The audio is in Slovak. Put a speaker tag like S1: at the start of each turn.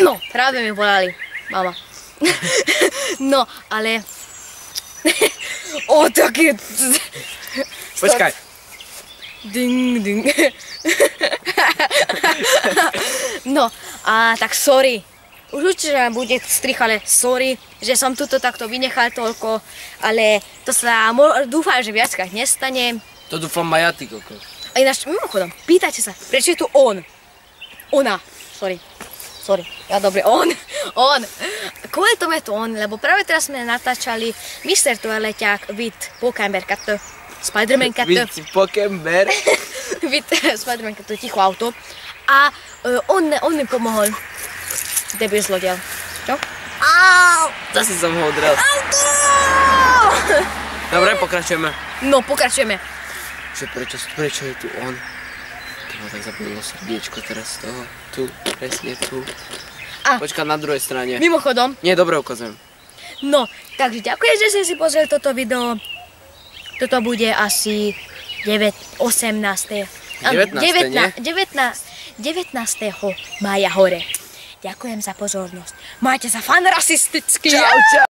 S1: No, práve mi volali, mama. No, ale... O, taký...
S2: Počkaj.
S1: Ding, ding. No, a tak sorry. Už určite bude strich, ale sorry, že som tuto takto vynechal toľko, ale to sa dúfam, že viackrát nestane.
S2: To dúfam aj ja, ty kokos.
S1: A ináč, mimochodom, pýtajte sa, prečo je tu on? Ona, sorry. Sorry, ja dobre, on, on. Kvôli tomu je tu on, lebo práve teraz sme natáčali Mr. Toaleťák vid Pokémon 2, Spider-Man 2.
S2: Víci Pokember.
S1: vid Spider-Man 2, ticho auto. A uh, on, on mi pomohol. Debil zlodiel. Čo? Au!
S2: Zase som ho udrel.
S1: Auto!
S2: Dobre, pokračujeme.
S1: No, pokračujeme.
S2: Že prečo, prečo je tu on? Ma tak zabudilo srdiečko teraz z toho. Tu, presne tu.
S1: A.
S2: Počkaj na druhej strane.
S1: Mimochodom,
S2: Nie, dobre ukazujem.
S1: no, takže ďakujem, že ste si pozreli toto video. Toto bude asi 9, 18. áno,
S2: 19.,
S1: 19, 19, 19. mája hore. Ďakujem za pozornosť. Majte sa fan rasisticky.
S2: Čau, čau.